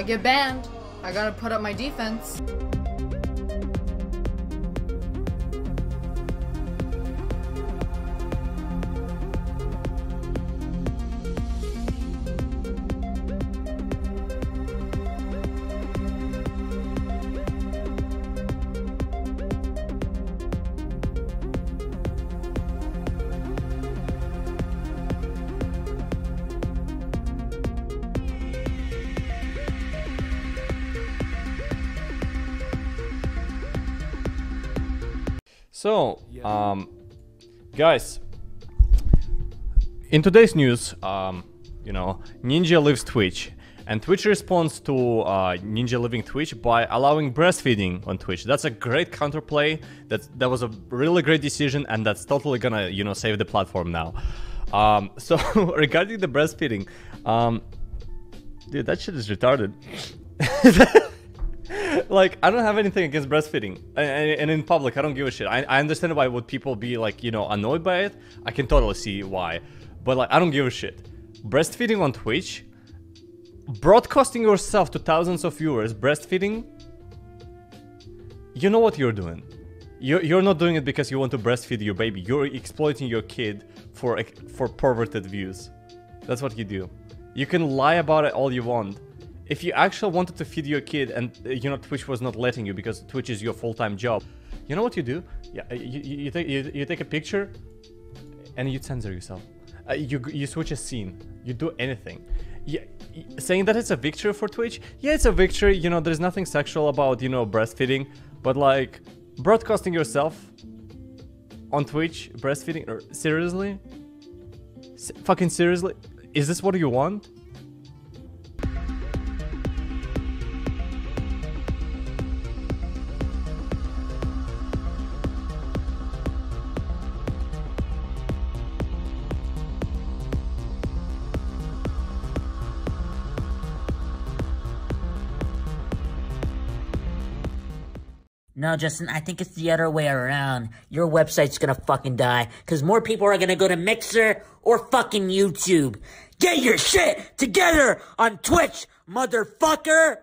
might get banned. I gotta put up my defense. So, um, guys, in today's news, um, you know, Ninja leaves Twitch, and Twitch responds to uh, Ninja leaving Twitch by allowing breastfeeding on Twitch. That's a great counterplay. That that was a really great decision, and that's totally gonna, you know, save the platform now. Um, so regarding the breastfeeding, um, dude, that shit is retarded. like I don't have anything against breastfeeding, and, and in public I don't give a shit. I, I understand why would people be like you know annoyed by it. I can totally see why, but like I don't give a shit. Breastfeeding on Twitch, broadcasting yourself to thousands of viewers, breastfeeding. You know what you're doing. You're, you're not doing it because you want to breastfeed your baby. You're exploiting your kid for for perverted views. That's what you do. You can lie about it all you want. If you actually wanted to feed your kid and uh, you know Twitch was not letting you because Twitch is your full-time job, you know what you do? Yeah, you, you, you take you, you take a picture and you censor yourself. Uh, you you switch a scene. You do anything. Yeah, saying that it's a victory for Twitch. Yeah, it's a victory. You know, there's nothing sexual about you know breastfeeding, but like broadcasting yourself on Twitch, breastfeeding. Or, seriously? S- fucking seriously? Is this what you want? No, Justin, I think it's the other way around. Your website's gonna fucking die, cause more people are gonna go to Mixer or fucking YouTube. Get your shit together on Twitch, motherfucker!